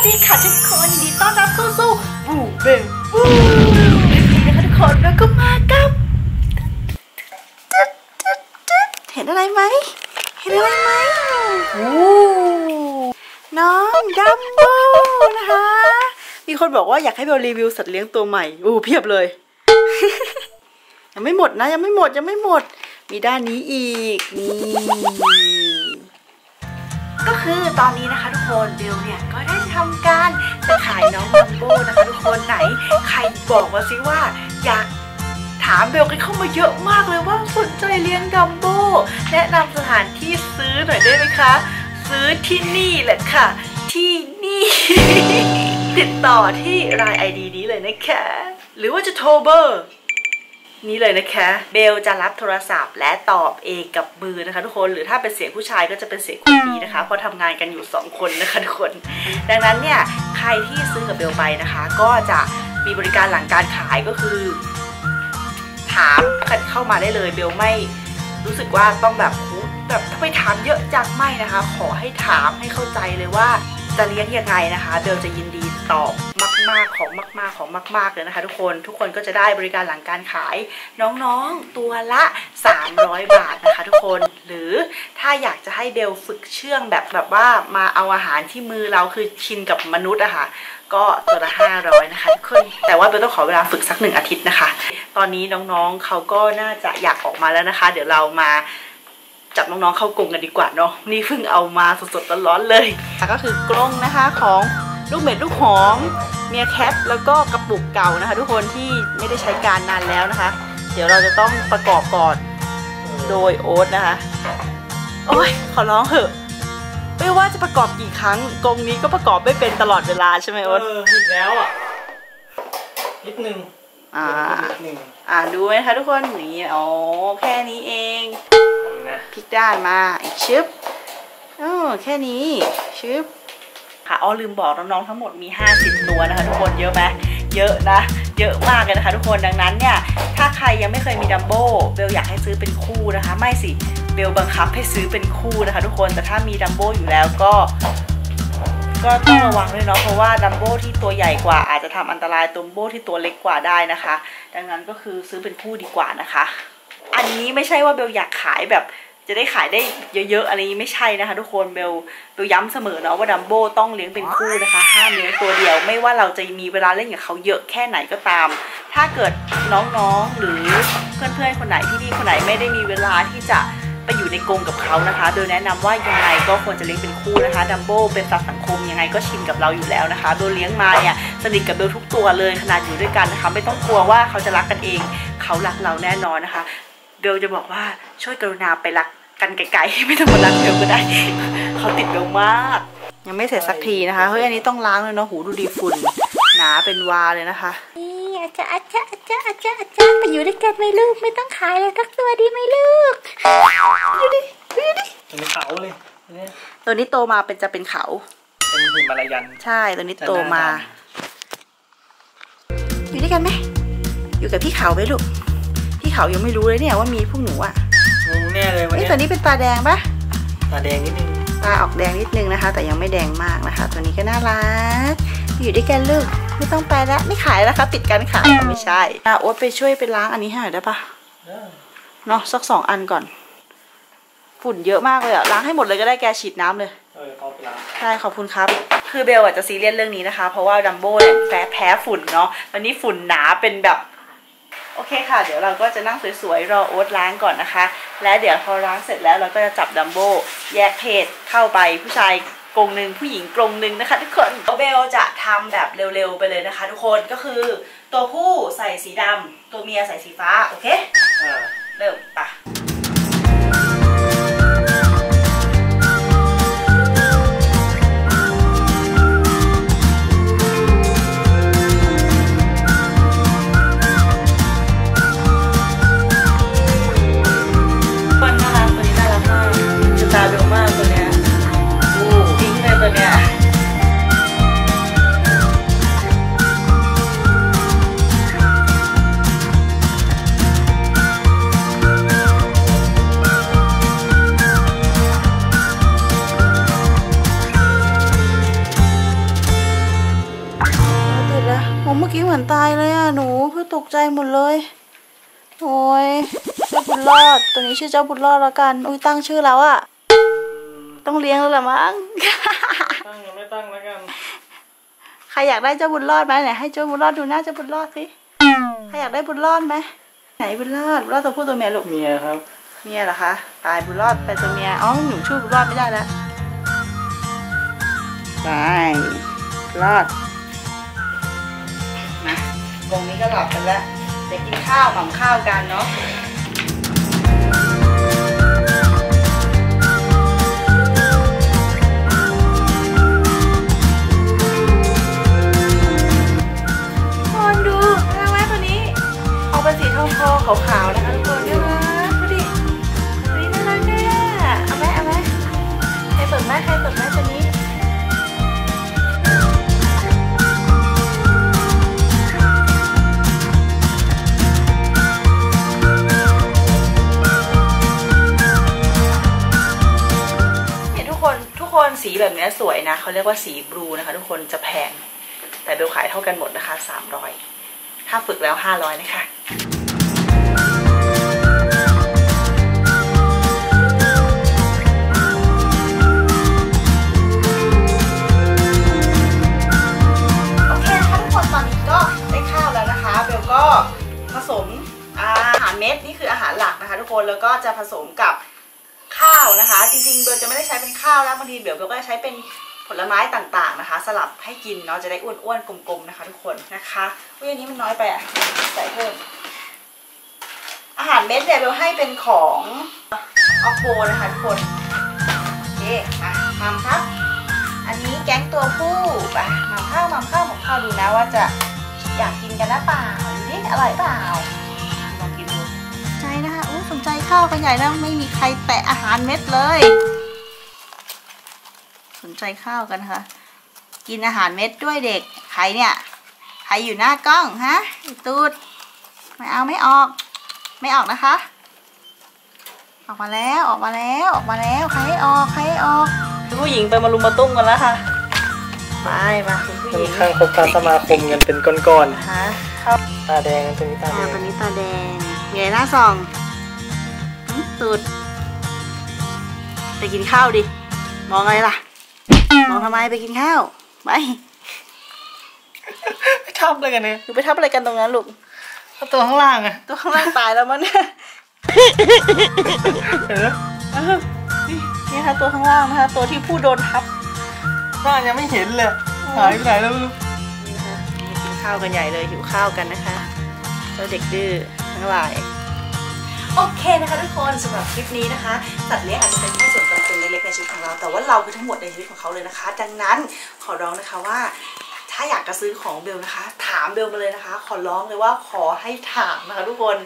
วัสดีค่ะทุกคนยินดีต้อนรับเข้าสู่บูเบลบูนะคะทุกคนแล้วก็มากับเห็นอะไรไหมเห็นอะไรไหมน้องดัมโบนะคะ มีคนบอกว่าอยากให้เบลรีวิวสัตว์เลี้ยงตัวใหม่อู้เพียบเลย ยังไม่หมดนะยังไม่หมดยังไม่หมด มีด้านนี้อีกนี่ ก็คือตอนนี้นะคะทุกคนเบลเนี่ยก็ได้ทำการจะขายน้องดัมโบนะคะทุกคนไหนใครบอกมาสิว่าอยากถามเบลกันเข้ามาเยอะมากเลยว่าสนใจเลี้ยงดัมโบแนะนำสถานที่ซื้อหน่อยได้ไหมคะ ซื้อที่นี่แหละค่ะ ที่นี่ ติดต่อที่รายไอดีนี้เลยนะคะ หรือว่าจะโทรเบอร์ นี่เลยนะคะเบลจะรับโทรศัพท์ และตอบเองกับมือนะคะทุกคนหรือถ้าเป็นเสียงผู้ชายก็จะเป็นเสียงคนนี้นะคะเพราะทำงานกันอยู่ 2 คนนะคะทุกคน ดังนั้นเนี่ยใครที่ซื้อกับเบลไปนะคะ ก็จะมีบริการหลังการขายก็คือ ถามกันเข้ามาได้เลยเบลไม่รู้สึกว่าต้องแบบแบบถ้าไปถามเยอะจังไม่นะคะ ขอให้ถามให้เข้าใจเลยว่าจะเลี้ยงยังไงนะคะเบลจะยินดีตอบ มากๆ ของมาก ๆ ของมาก ๆ เลยนะคะ ทุกคน ทุกคนก็จะได้บริการหลังการขายน้องๆ ตัวละ 300 บาทนะคะ ทุกคน หรือถ้าอยากจะให้เบลฝึกเชื่องแบบแบบว่ามาเอาอาหารที่มือเราคือชินกับมนุษย์อะค่ะ ก็ตัวละ 500 นะคะทุกคน แต่ว่าเบลต้องขอเวลาฝึกสักหนึ่งอาทิตย์นะคะ ตอนนี้น้องๆ เขาก็น่าจะอยากออกมาแล้วนะคะ เดี๋ยวเรามาจับน้องๆเข้ากรงกันดีกว่าเนาะ นี่เพิ่งเอามาสดๆร้อนๆเลย ก็คือกรงนะคะของลูกเม็ดลูกหอม เมียแคปแล้วก็กระปุกเก่านะคะ ทุกคนที่ไม่ได้ใช้การนานแล้วนะคะ เดี๋ยวเราจะต้องประกอบก่อนโดยโอ๊ตนะคะ โอ้ยขอร้องเถอะ ไม่ว่าจะประกอบกี่ครั้งกรงนี้ก็ประกอบไม่เป็นตลอดเวลาใช่ไหมเอโอ๊ตออีกแล้วอะนิดนึงอ่านิดนึงอ่าดูไหมคะทุกคนนี่อ๋อแค่นี้เองนะพลิกด้านมาอีกชึบเออแค่นี้ชึบ ค่ะอ๋อลืมบอกน้องๆทั้งหมดมี 50 ตัวนะคะทุกคนเยอะไหมเยอะนะ เยอะมากเลยนะคะทุกคนดังนั้นเนี่ย ถ้าใครยังไม่เคยมีดัมโบเบลอยากให้ซื้อเป็นคู่นะคะ ไม่สิเบลบังคับให้ซื้อเป็นคู่นะคะทุกคนแต่ถ้ามีดัมโบอยู่แล้วก็ก็ต้องระวังด้วยเนาะเพราะว่าดัมโบที่ตัวใหญ่กว่าอาจจะทำอันตรายดัมโบที่ตัวเล็กกว่าได้นะคะ ดังนั้นก็คือซื้อเป็นคู่ดีกว่านะคะ อันนี้ไม่ใช่ว่าเบลอยากขายแบบ จะได้ขายได้เยอะๆอะไรนี้ไม่ใช่นะคะ ทุกคนเบลเบลย้ำเสมอเนาะว่าดัมโบต้องเลี้ยงเป็นคู่นะคะห้ามเลี้ยงตัวเดียว ไม่ว่าเราจะมีเวลาเล่นกับเขาเยอะแค่ไหนก็ตาม ถ้าเกิดน้องๆหรือเพื่อนๆคนไหนพี่ๆคนไหนไม่ได้มีเวลาที่จะไปอยู่ในกรงกับเขานะคะ โดยแนะนำว่ายังไงก็ควรจะเลี้ยงเป็นคู่นะคะ ดัมโบเป็นสัตว์สังคมยังไงก็ชินกับเราอยู่แล้วนะคะโดยเลี้ยงมาเนี่ยสนิทกับเบลทุกตัวเลยขนาดอยู่ด้วยกันนะคะ ไม่ต้องกลัวว่าเขาจะรักกันเอง เขารักเราแน่นอนนะคะ เบลจะบอกว่าช่วยกรุณาไปรัก กันไกลๆไม่ต้องมารักเบลก็ได้เขาติดเบลมาก ยังไม่เสร็จสักทีนะคะเฮ้ยอันนี้ต้องล้างเลยเนาะหูดูดีฝุ่นหนาเป็นวาเลยนะคะนี่อาจารย์อาจารย์อาจารย์อาจารย์อาจารย์ไปอยู่ด้วยกันไหมลูกไม่ต้องขายเลยสักตัวดีไหมลูกดูดิดูดิเป็นเขาเลยเนี่ยตัวนี้โตมาเป็นจะเป็นเขาเป็นหิมาลายัน ใช่ตัวนี้โตมา อยู่ด้วยกันไหมอยู่กับพี่เขาไหมลูกพี่เขายังไม่รู้เลยเนี่ยว่ามีพวกหนูอะ งงแน่เลยวันเอ้ยเนี้ยตัวนี้เป็นตาแดงปะตาแดงนิดนึงตาออกแดงนิดนึงนะคะ แต่ยังไม่แดงมากนะคะ ตัวนี้ก็น่ารัก อยู่ด้วยกันลูกไม่ต้องไปแล้วไม่ขายแล้วครับปิดการขายไม่ใช่อะโอ๊ตไปช่วยไปล้างอันนี้ให้หน่อยได้ปะเออเนาะสักสองอันก่อน ฝุ่นเยอะมากเลยอะล้างให้หมดเลยก็ได้แกฉีดน้ำเลย เออเอาไปล้าง ใช่ขอบคุณครับ คือเบลอาจจะซีเรียสเรื่องนี้นะคะ เพราะว่าดัมโบ้เนี่ยแพ้แพ้ฝุ่นเนาะตอนนี้ฝุ่นหนาเป็นแบบ โอเคค่ะ เดี๋ยวเราก็จะนั่งสวยๆ รอโอ๊ตล้างก่อนนะคะ และเดี๋ยวพอล้างเสร็จแล้วเราก็จะจับดัมโบ้แยกเพศเข้าไปผู้ชายกรงหนึ่งผู้หญิงกรงหนึ่งนะคะ ทุกคนเบลจะทำแบบเร็วๆไปเลยนะคะ ทุกคนก็คือ ตัวผู้ใส่สีดำตัวเมียใส่สีฟ้า โอเคอ่าเริ่มปะ ตายเลยอะหนูเพื่อตกใจหมดเลย โอ้ยเจ้าบุญรอด ตัวนี้ชื่อเจ้าบุญรอดแล้วกัน อุ้ยตั้งชื่อแล้วอะต้องเลี้ยงแล้วละมั้ง ตั้งยังไม่ตั้งแล้วกัน ใครอยากได้เจ้าบุญรอดไหมไหนให้เจ้าบุญรอดดูหน้าเจ้าบุญรอดสิ ใครอยากได้บุญรอดไหมไหนบุญรอดบุญรอดตัวผู้ตัวเมียลูกเมียครับ เมียเหรอคะ ตายบุญรอดไปตัวเมีย อ๋อหนูชื่อบุญรอดไม่ได้แล้วไปรอดนะ ตรงนี้ก็หลับกันแล้วเดี๋ยวกินข้าวหม่ำข้าวกันเนาะคนดูน่ารักไหมตัวนี้ ออกเป็นสีทองทอขาวๆนะคะทุกคนน่ารักดูดิตัวนี้น่ารักแน่เอาไหมเอาไหมใครเปิดไหมใครเปิดไหมตัวนี้ คนสีแบบนี้สวยนะเขาเรียกว่าสีบลูนะคะ ทุกคนจะแพง แต่เบลขายเท่ากันหมดนะคะสามร้อยถ้าฝึกแล้วห้าร้อยนะคะโอเคนะคะทุกคนตอนนี้ก็ได้ข้าวแล้วนะคะเบลก็ผสมอาหารเม็ดนี่คืออาหารหลักนะคะ ทุกคนแล้วก็จะผสมกับ นะคะ จริงๆเบลจะไม่ได้ใช้เป็นข้าวแล้วบางทีเบลเบลก็จะใช้เป็นผลไม้ต่างๆนะคะ สลับให้กินเนาะจะได้อ้วนๆกลมๆนะคะ ทุกคนนะคะอุ้ยอันนี้มันน้อยไปอะใส่เพิ่มอาหารเม็ดเนี่ยเบลให้เป็นของออกโบนะคะทุกคนโอเคอะทำครับ อันนี้แก๊งตัวผู้ไปหมาข้าวมาข้าวหมาข้าวดูนะว่าจะอยากกินกันนะเปล่าดูดิอร่อยเปล่า ข้าวกันใหญ่แล้วไม่มีใครแตะอาหารเม็ดเลย สนใจข้าวกันค่ะ กินอาหารเม็ดด้วยเด็ก ใครเนี่ย ใครอยู่หน้ากล้องฮะไอ้ตูดไม่เอาไม่ออก ไม่ออกนะคะ ออกมาแล้วออกมาแล้วออกมาแล้วใครให้ออกใครให้ออกผู้หญิงไปมารุมมาตุ้มกันแล้วค่ะไปมาคุณผู้หค่อญินงข้างคบค้าสมาคมกันเป็นก้อนฮะเข้าๆตาแดงตัวนี้ตาแดตางตัวนี้ตาแดงมีอะไรหน้าส่อง หึตูดไปกินข้าวดิ มองอะไรล่ะ มองทำไมไปกินข้าวไปไม่ทำอะไรกันเนี่ยหนูไปทำอะไรกันตรงนั้นลูกถ้าตัวข้างล่างอะตัวข้างล่างตายแล้วมั้งเนี่ยเห็นไหมอ้าวนี่นี่ค่ะตัวข้างล่างนะคะ ตัวที่ผู้โดนทับหน้ายังไม่เห็นเลยหายไปไหนแล้วไม่รู้นี่นะคะนี่กินข้าวกันใหญ่เลยหิวข้าวกันนะคะเจ้าเด็กดื้อทั้งหลาย โอเคนะคะทุกคนสำหรับคลิปนี้นะคะสัตว์เลี้ยงอาจจะเป็นแค่ส่วนประกอบเล็กๆในชีวิตของเรา แต่ว่าเราคือทั้งหมดในชีวิตของเขาเลยนะคะ ดังนั้นขอร้องนะคะว่าถ้าอยากจะซื้อของเบลนะคะ ถามเบลมาเลยนะคะ ขอร้องเลยว่าขอให้ถามนะคะทุกคน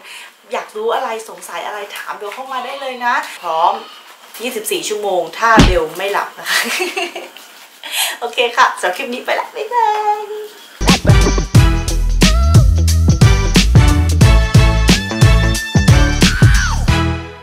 อยากรู้อะไรสงสัยอะไรถามเบลเข้ามาได้เลยนะ พร้อม 24 ชั่วโมง ถ้าเบลไม่หลับนะคะ โอเคค่ะสำหรับคลิปนี้ไปละบ๊ายบาย